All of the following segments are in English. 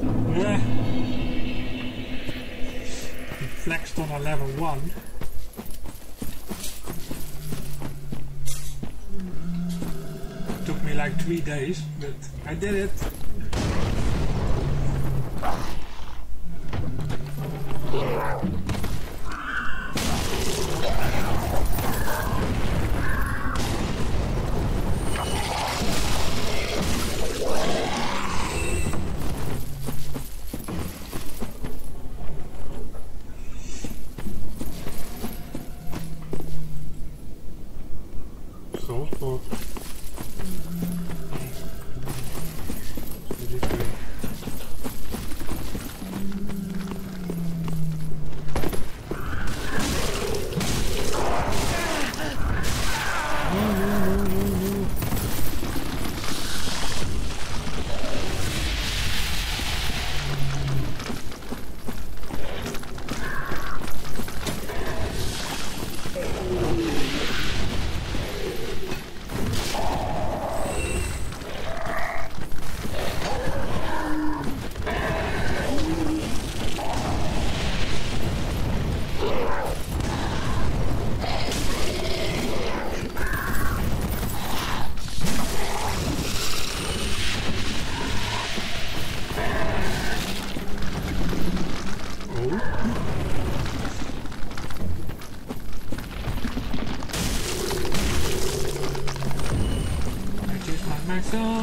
Yeah. He flexed on a level 1. Took me like three days, but I did it. Soul just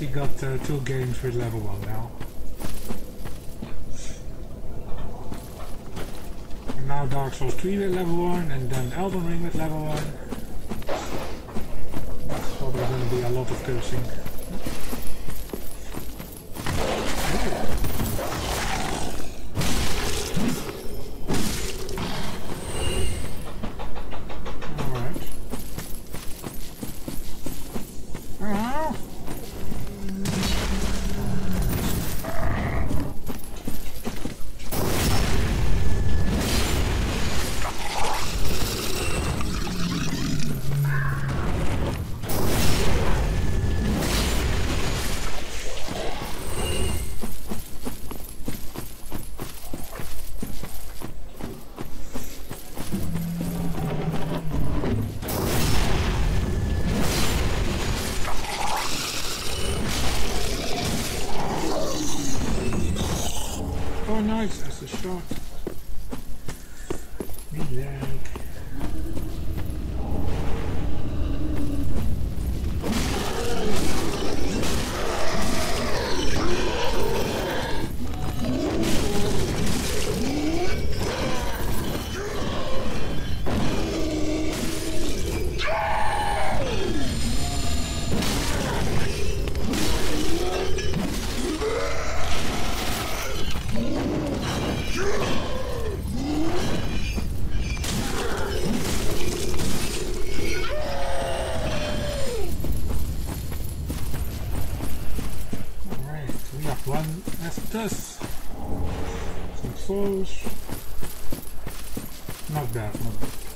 we got uh, two games with level 1 Dark Souls 3 with level 1 and then Elden Ring with level 1. That's probably going to be a lot of cursing. Not bad, not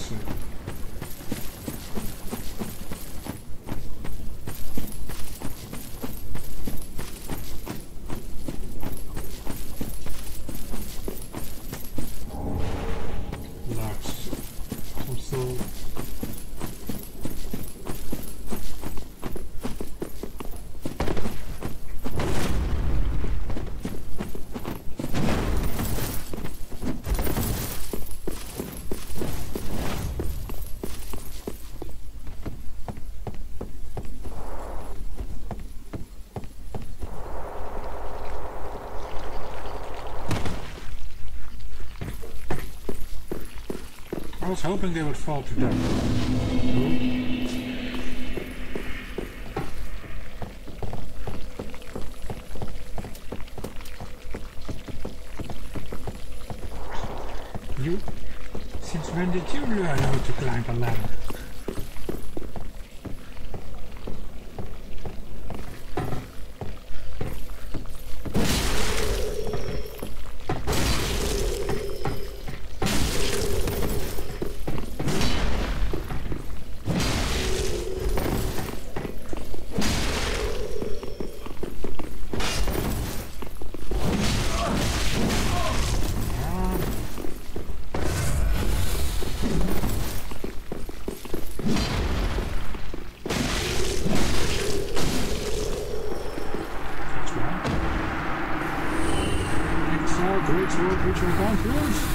しい was hoping they would fall to death. Hmm? You? Since when did you learn how to climb a ladder? Don't lose.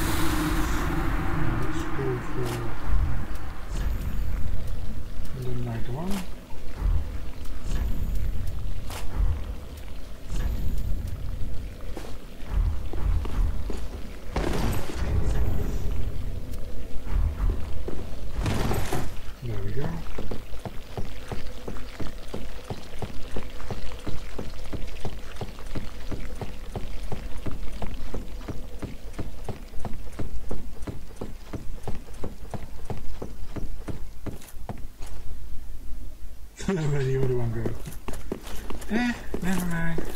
already, where do I go? Eh, never mind.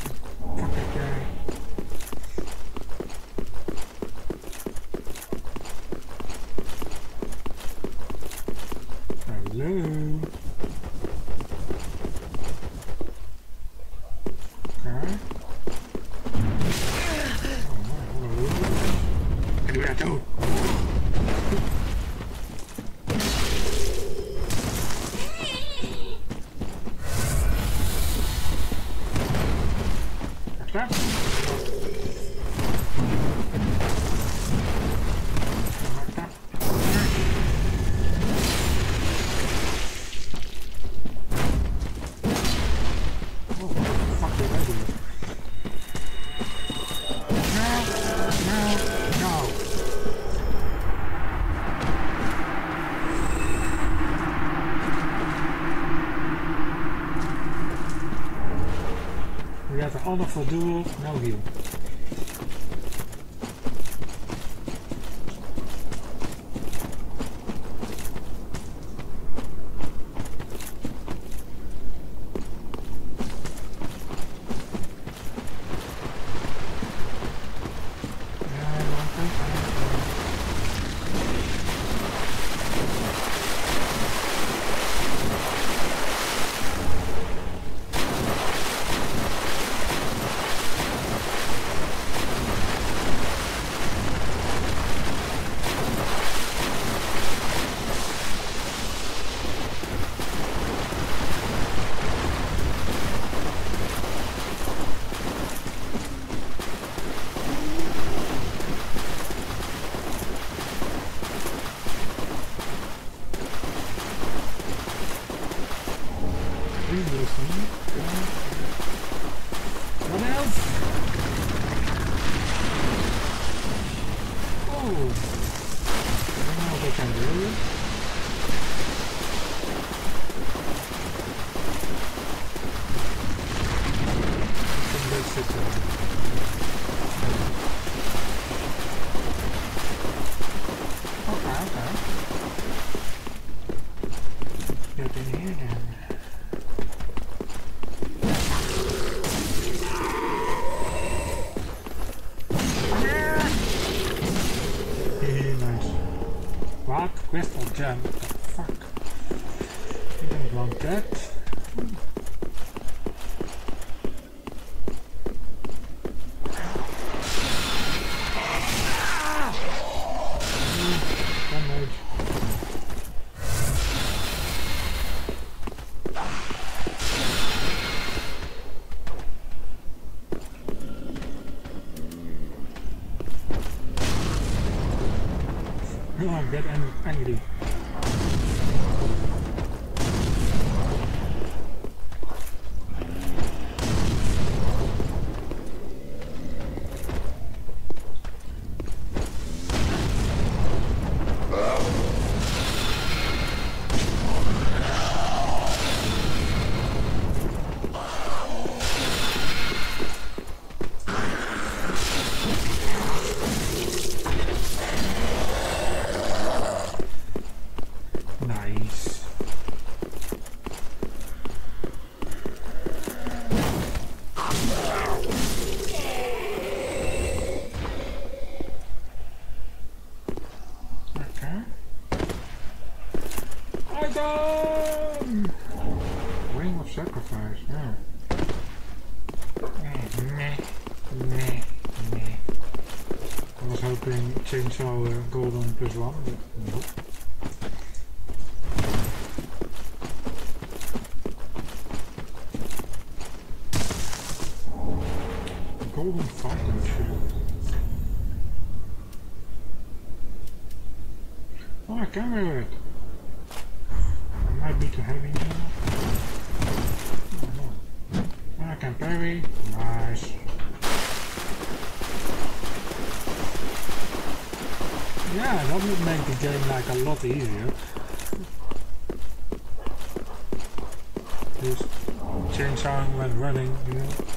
Call of Duty Mobile. Да. Chainsaw uh, golden plus one. Golden Falcon shield. Oh, I can it. It might be too heavy now. Oh, no. I can parry. Nice. Yeah, that would make the game like a lot easier. Just change chainsawing when running, you know.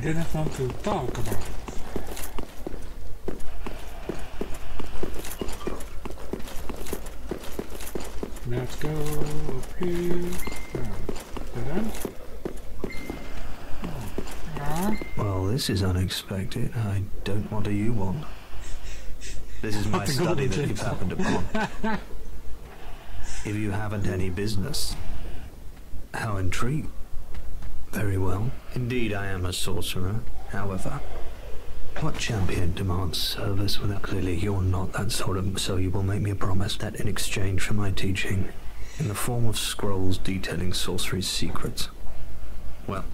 Didn't want to talk about it. Let's go up here. Oh. Well, this is unexpected. I don't want a U one. This is my study that you've happened upon. if you haven't any business, how intrigued. Very well. Indeed, I am a sorcerer. However, what champion demands service without clearly you're not that sort of so you will make me a promise that in exchange for my teaching, in the form of scrolls detailing sorcery's secrets. Well,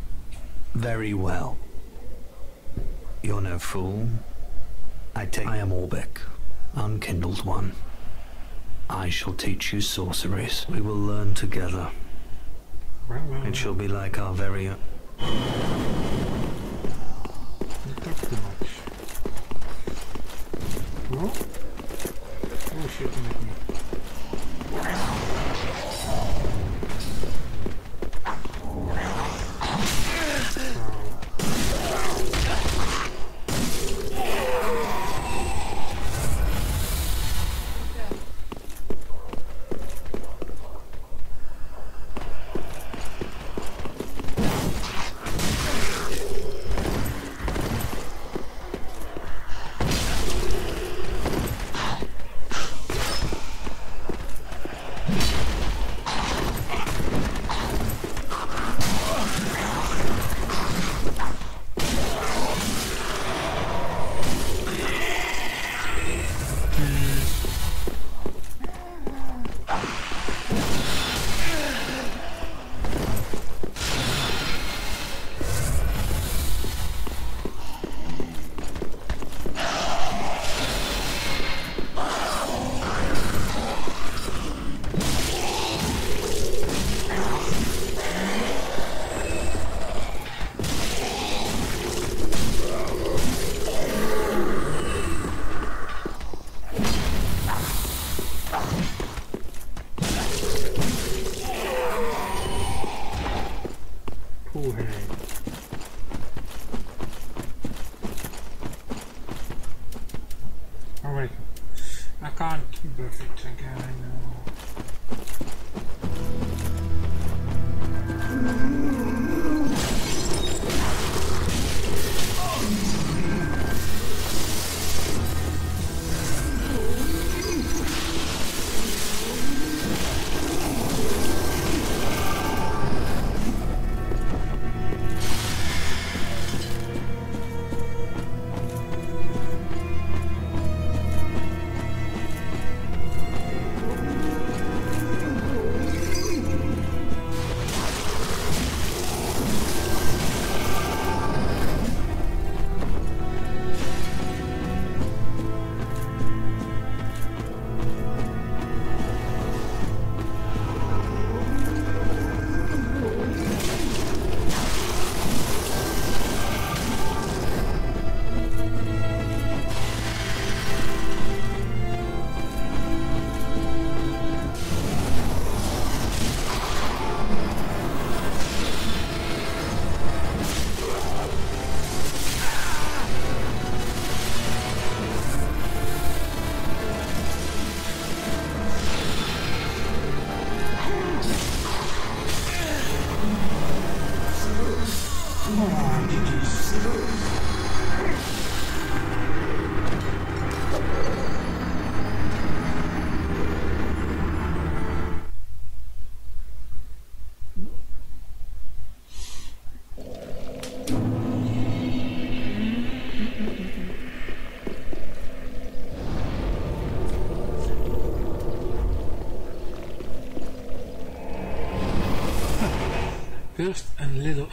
very well. You're no fool. I take I am Orbeck, unkindled one. I shall teach you sorceries. We will learn together. It shall um, be like our very own.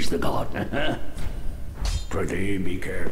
Praise the god. Prithee, be careful.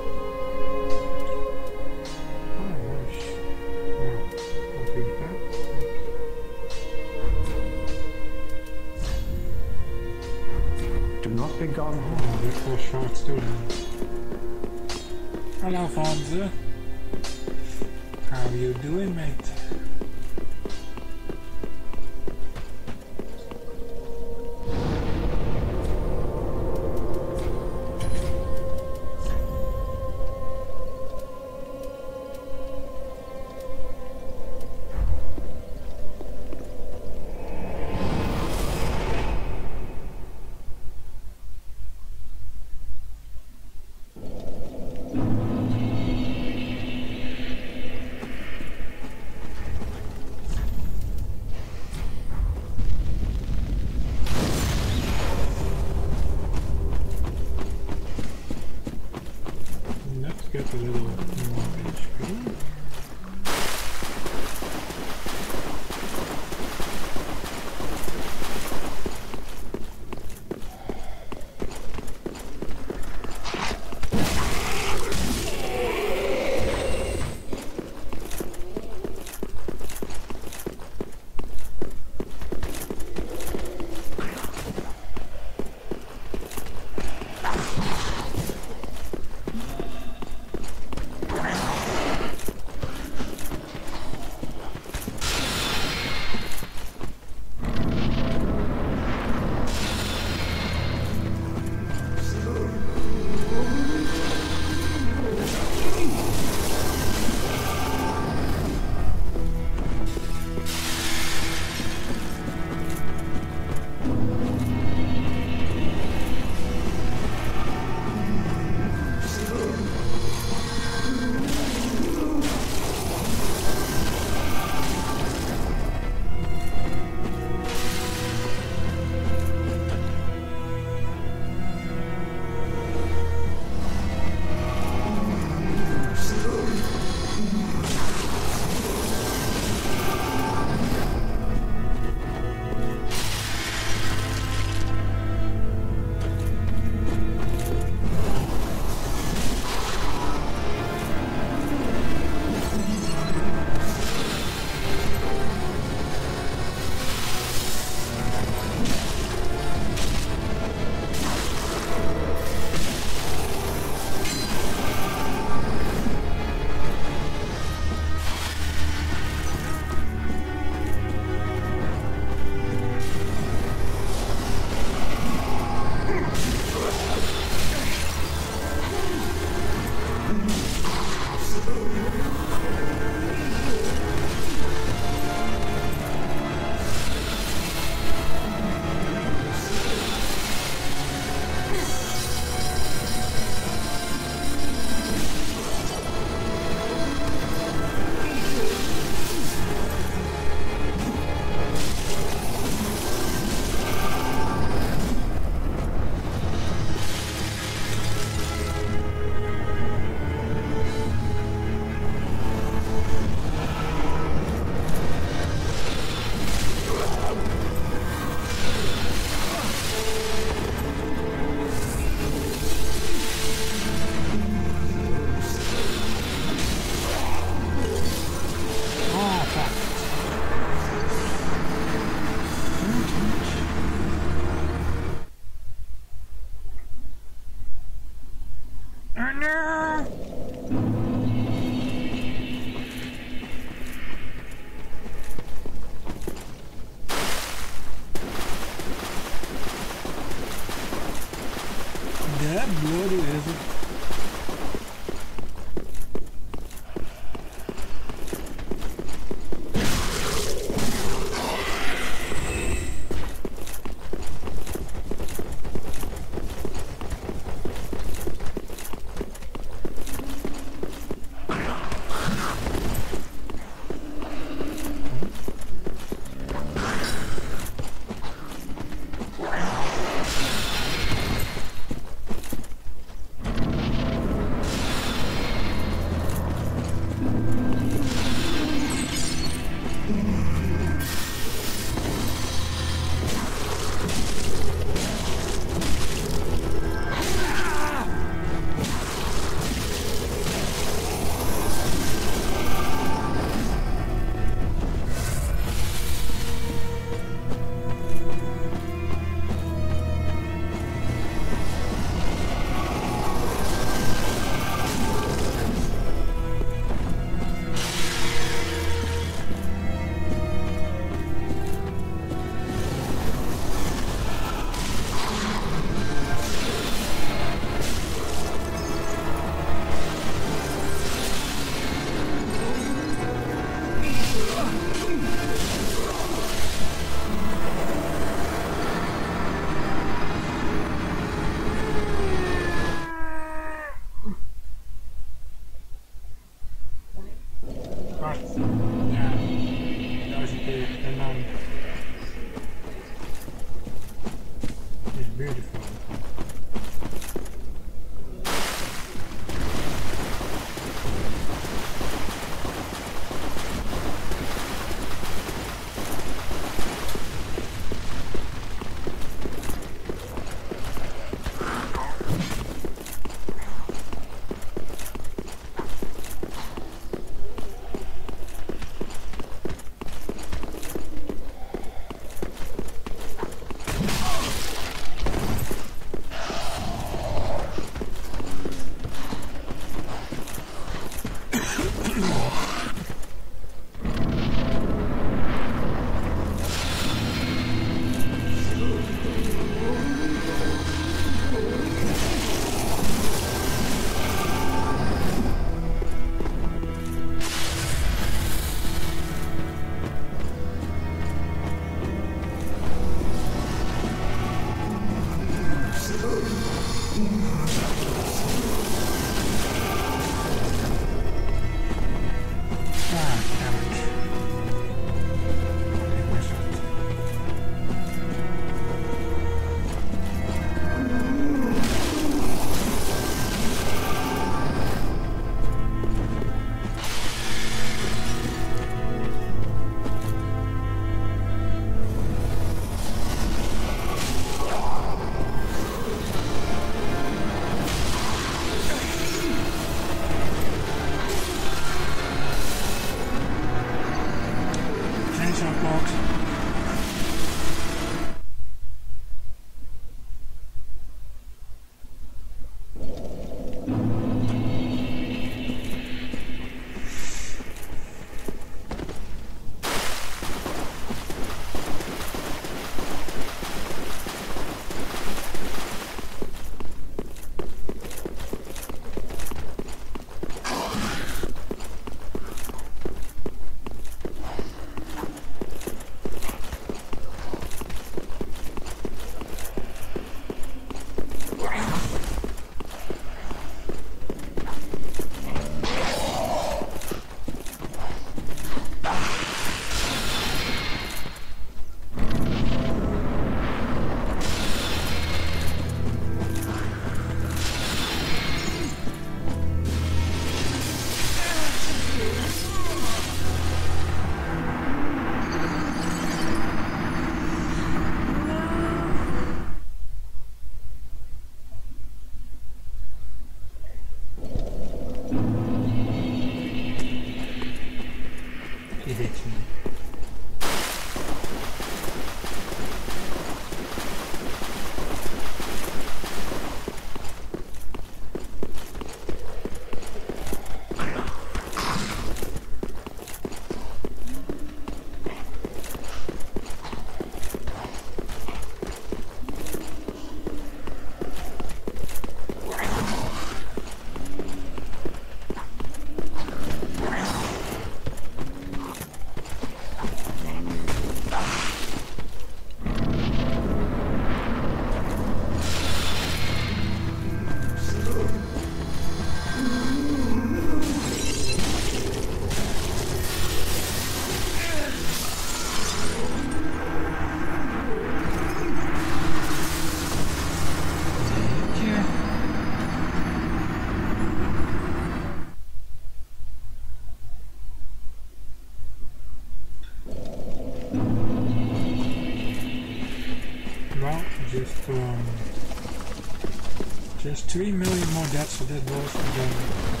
3 million more deaths for dead war from Germany.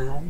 Pokémon.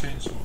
The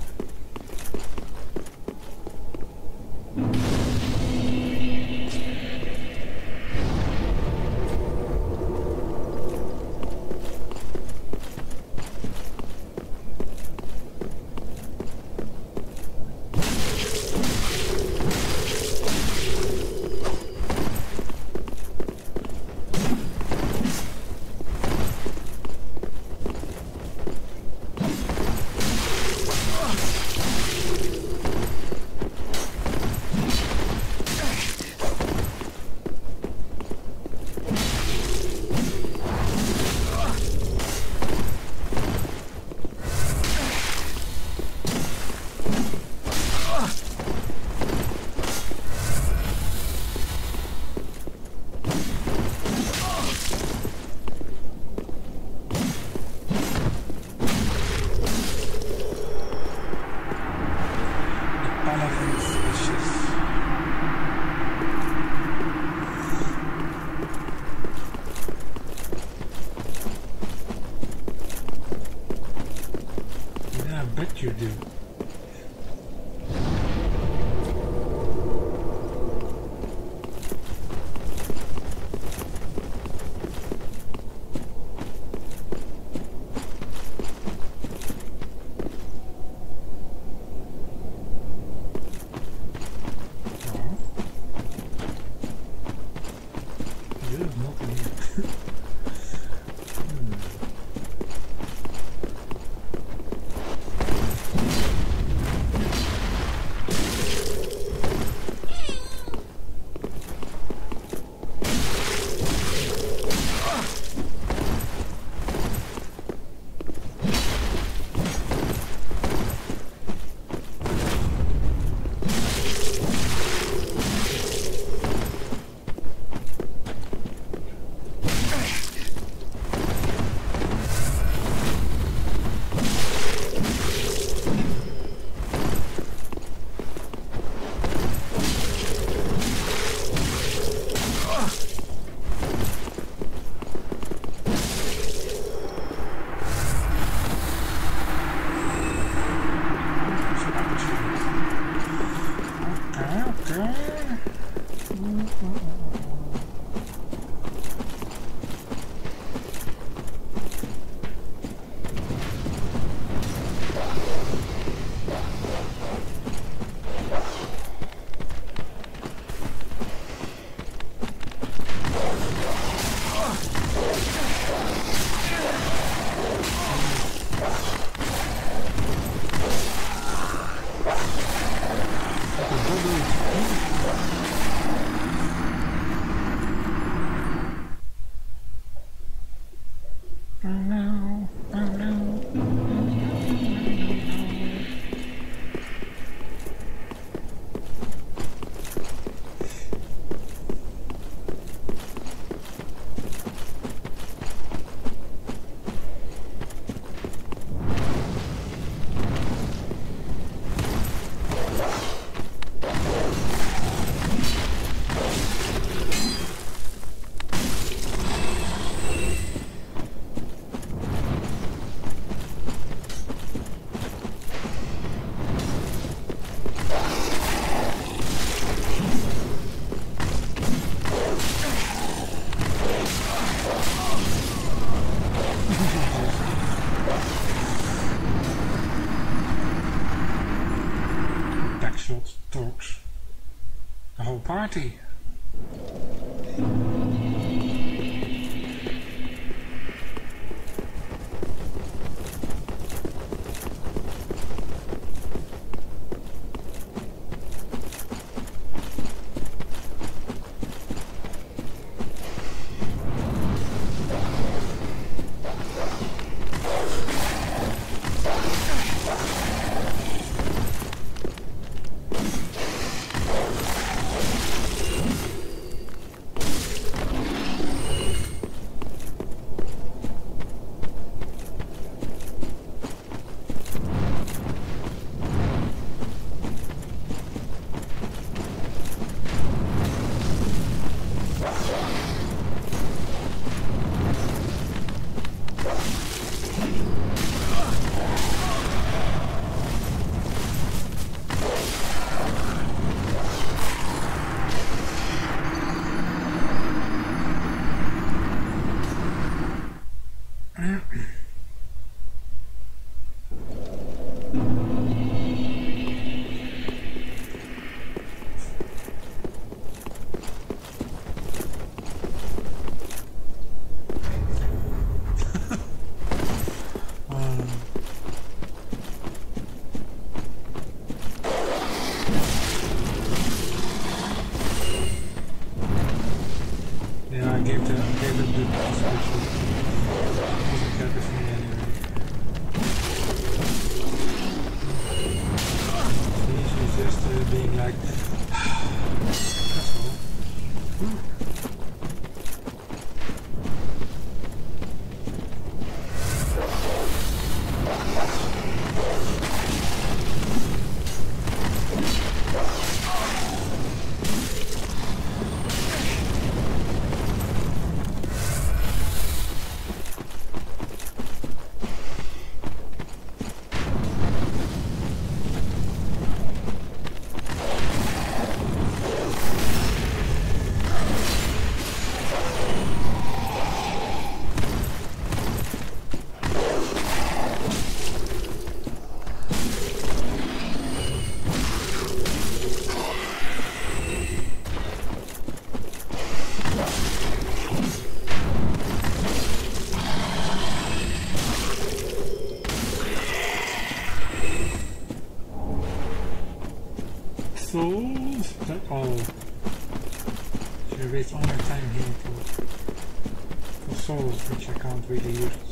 tools which I can't really use.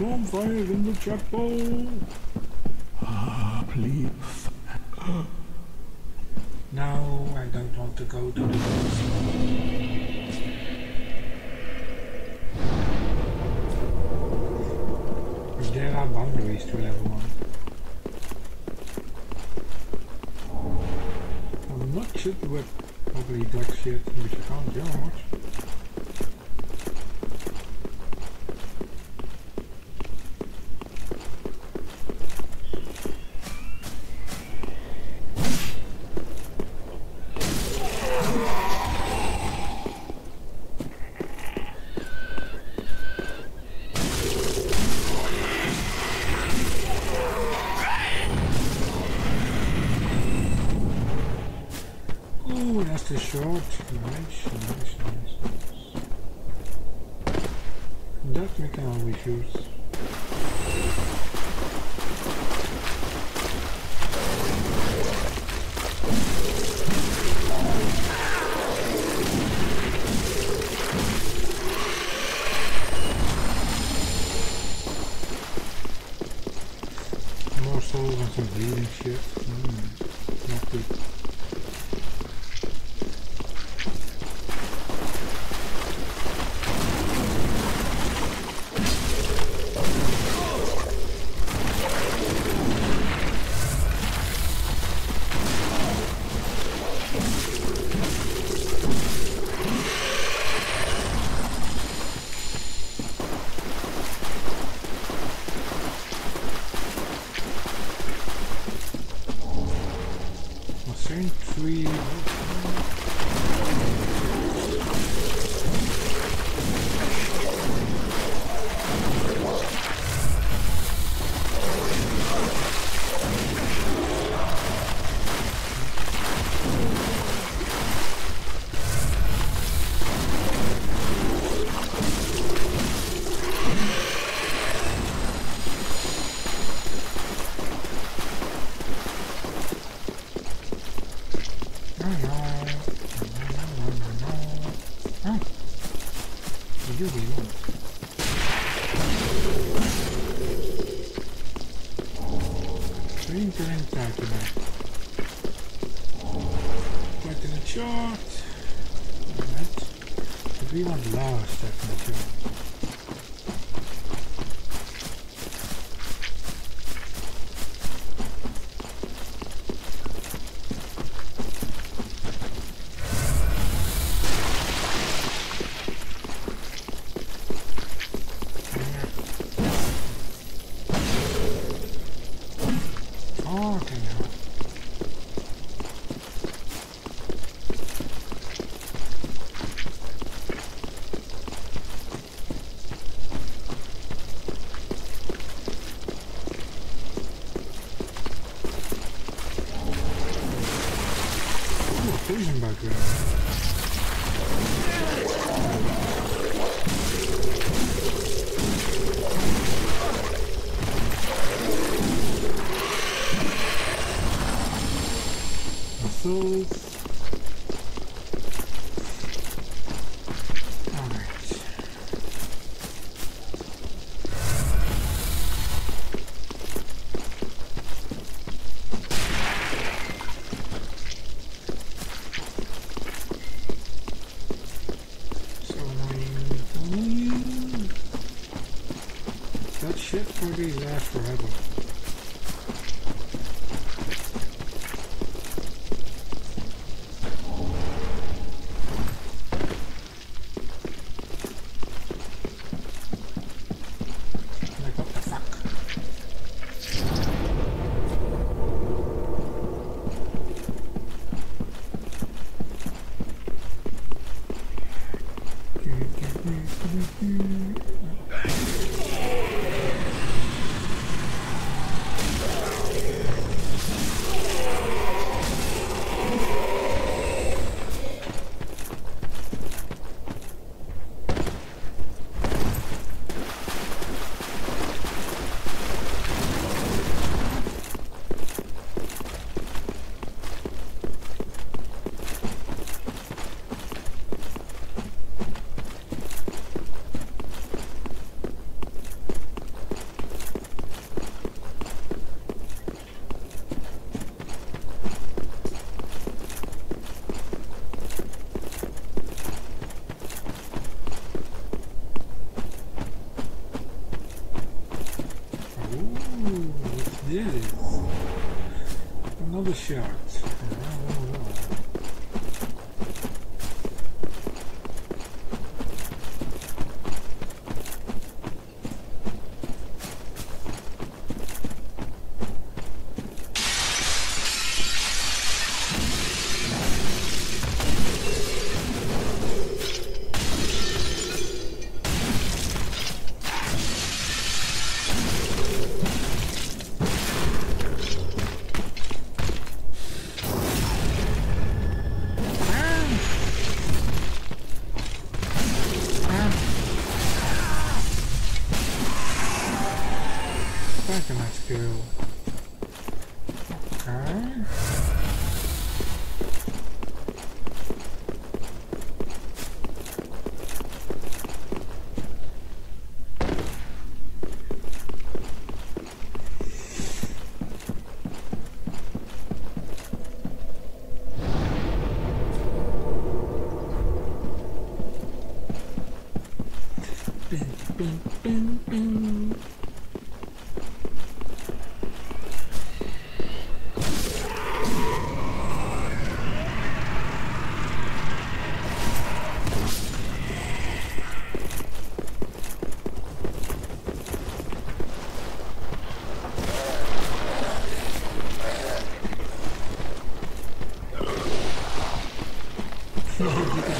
bonfire in the chapel. Ah, please. No, I don't want to go to the bonfire. There are boundaries to level 1. I'm not sure what probably duck shit, which I can't do much. 哎呀，哎，你就别用了。These You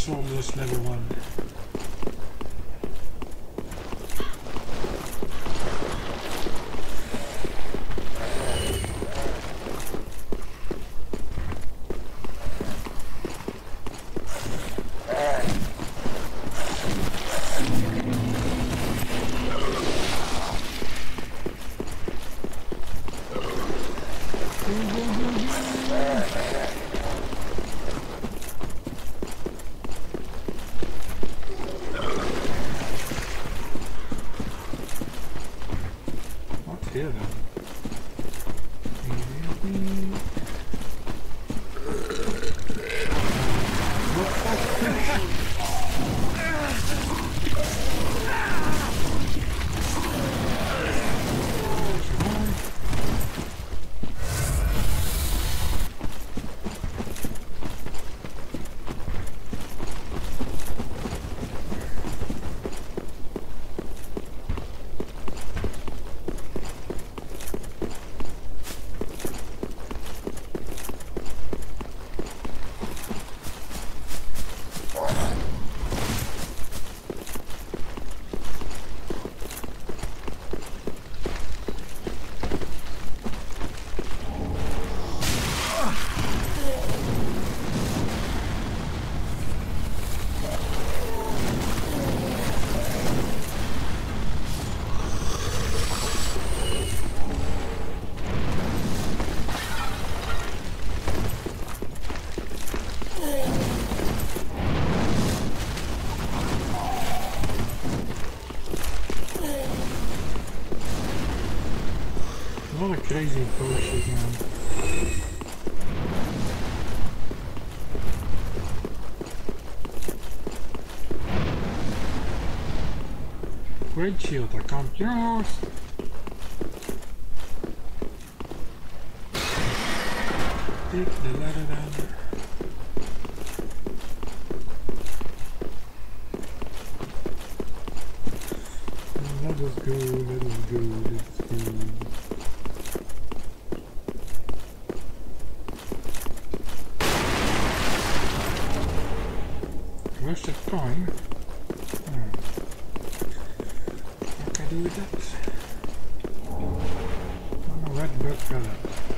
It's almost level 1. Crazy bullshit, man. Great shield, I can't use. Where's the time? What can I do with that? Red bird feather. He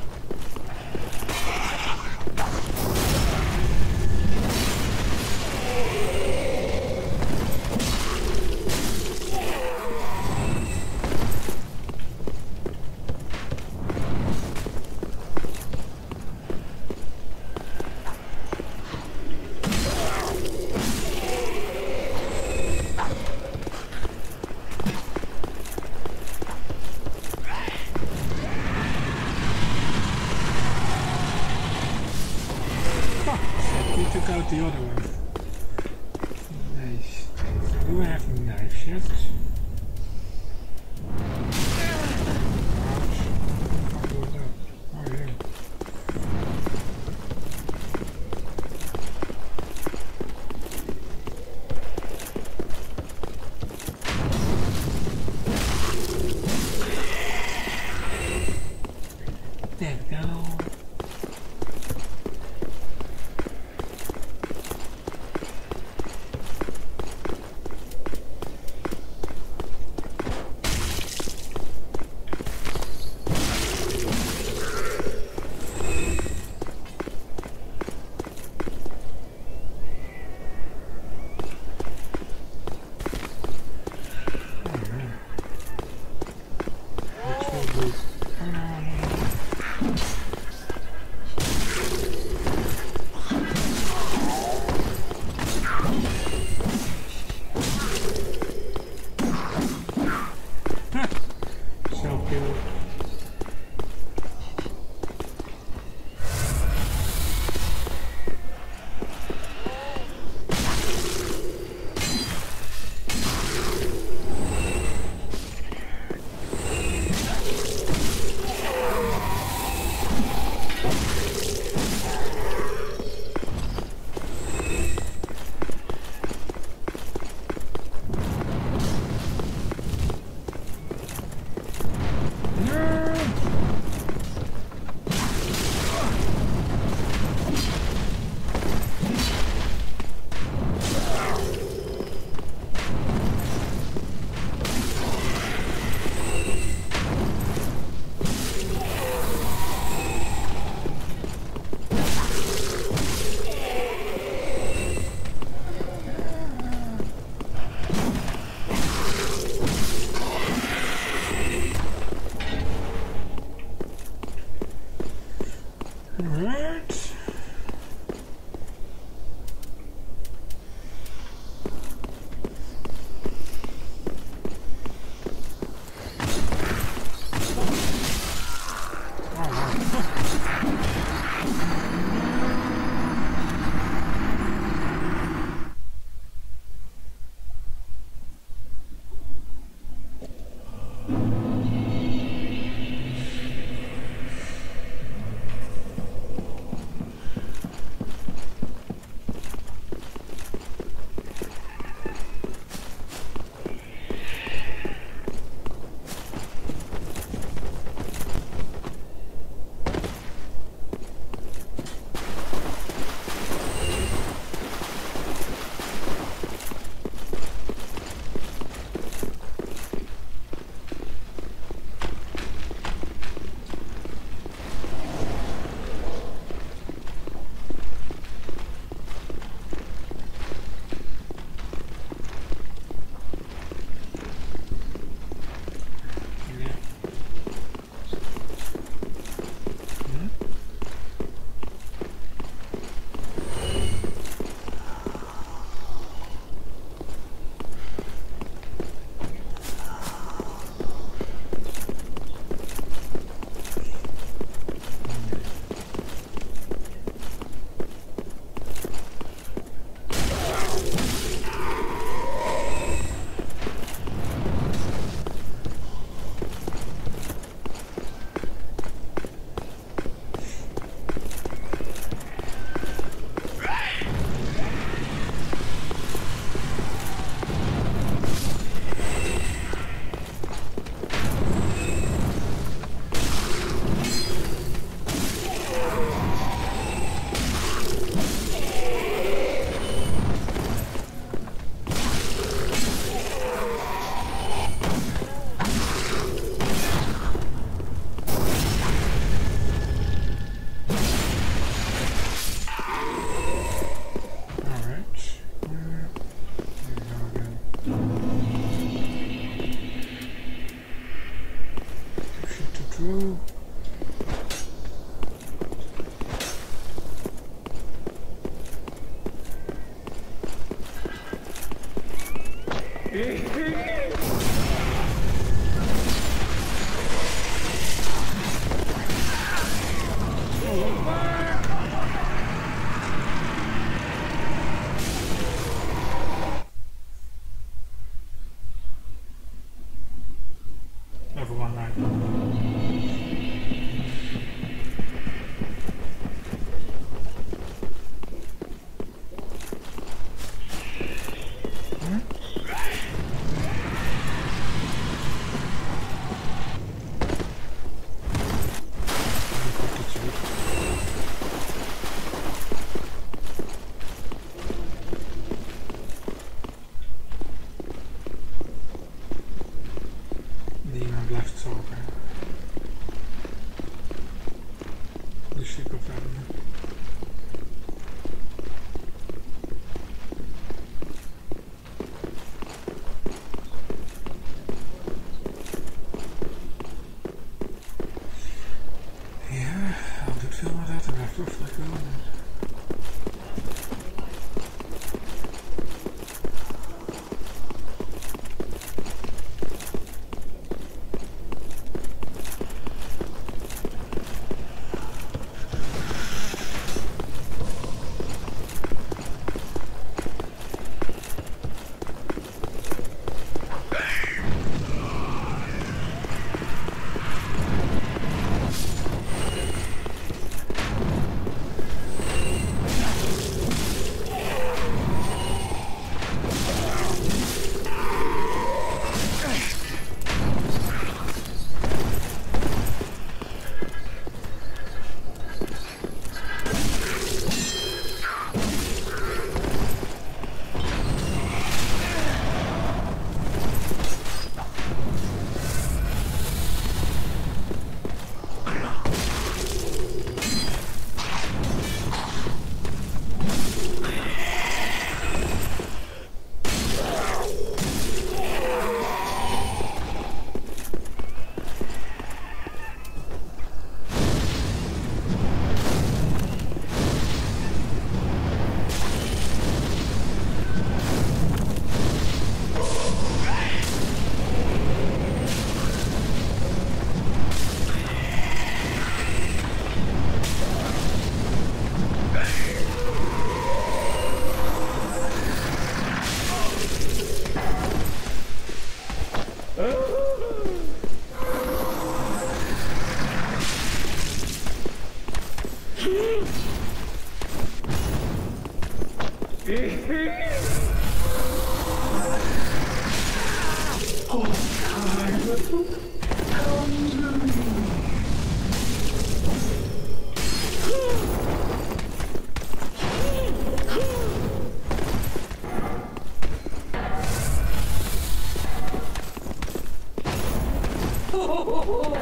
哦